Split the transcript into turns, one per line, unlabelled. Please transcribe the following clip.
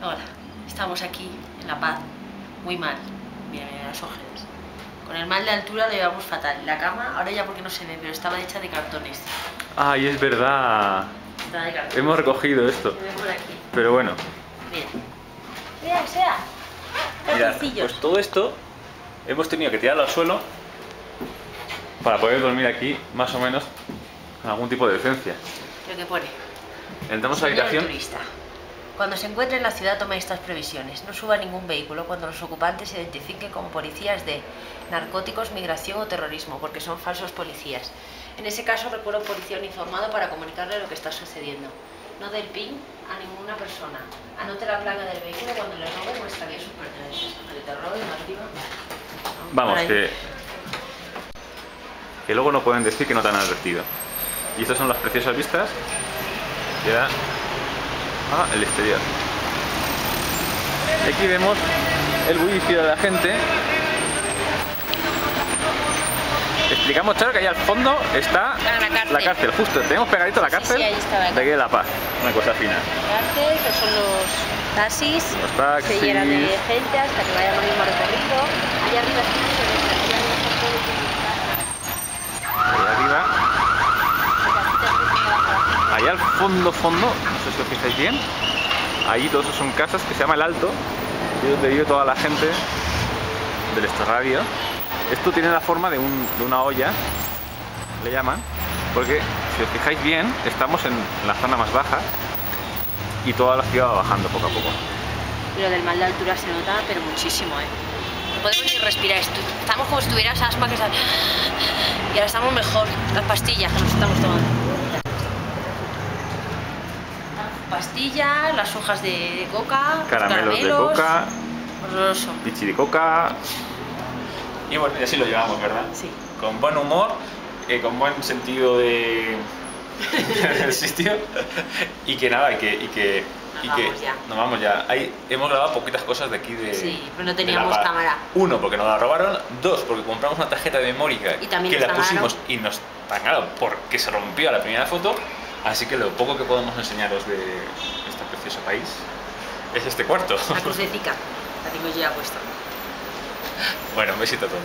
Hola, estamos aquí en La Paz, muy mal. Mira, mira las ojeras. Con el mal de altura lo llevamos fatal. La cama, ahora ya porque no se ve, pero estaba hecha de cartones.
Ay, es verdad.
Estaba de cartones.
Hemos recogido esto.
Se ve por aquí.
Pero bueno,
Mira. Mira, o sea.
mirad, pues todo esto hemos tenido que tirarlo al suelo para poder dormir aquí más o menos con algún tipo de decencia.
Lo que pone.
Entramos a la habitación.
turista. Cuando se encuentre en la ciudad tome estas previsiones. No suba ningún vehículo cuando los ocupantes se identifiquen como policías de narcóticos, migración o terrorismo, porque son falsos policías. En ese caso recuerda a un policía uniformado para comunicarle lo que está sucediendo. No del PIN a ninguna persona. Anote la placa del vehículo cuando le roben o extravíe sus pertenencias.
Vamos, que, que luego no pueden decir que no te han advertido. Y estas son las preciosas vistas que da a el exterior. Y aquí vemos el bullicio de la gente. Explicamos, claro, que ahí al fondo está
La cárcel.
justo. Tenemos pegadito la
Sí,
cárcel
sí, está la
de aquí de La Paz. Una cosa fina.
Cárcel, que son los taxis.
Los taxis.
Se llenan de gente hasta que vayan al mismo recorrido. Allá arriba está allá arriba está todo
Ahí arriba.
el
Allá al fondo, fondo, no sé si os fijáis bien, ahí todos esos son casas que se llama El Alto, y donde vive toda la gente del extrarradio. Esto tiene la forma de, un- de una olla, le llaman, porque si os fijáis bien, estamos en la zona más baja y toda la ciudad va bajando poco a poco.
Lo del mal de altura se nota, pero muchísimo, ¿eh? No podemos ni respirar. Estamos como si tuvieras asma que sale. Y ahora estamos mejor. Las pastillas que nos estamos tomando. Pastillas, las hojas de coca, los
Caramelos de coca,
Horroroso.
pichi de coca. Y bueno, y así lo llevamos, ¿verdad?
Sí.
con buen humor, eh, con buen sentido de del sitio y que nada, y que, y que,
Nos
y que
vamos ya.
nos vamos ya. Ahí hemos grabado poquitas cosas de aquí de
Sí, pero no teníamos cámara.
Uno, porque nos la robaron. Dos, porque compramos una tarjeta de memoria
Y también
que la pusimos y nos tangaron porque se rompió la primera foto. Así que lo poco que podemos enseñaros de este precioso país es este cuarto.
La crucecita. La tengo yo ya puesta.
bueno, un besito a todos.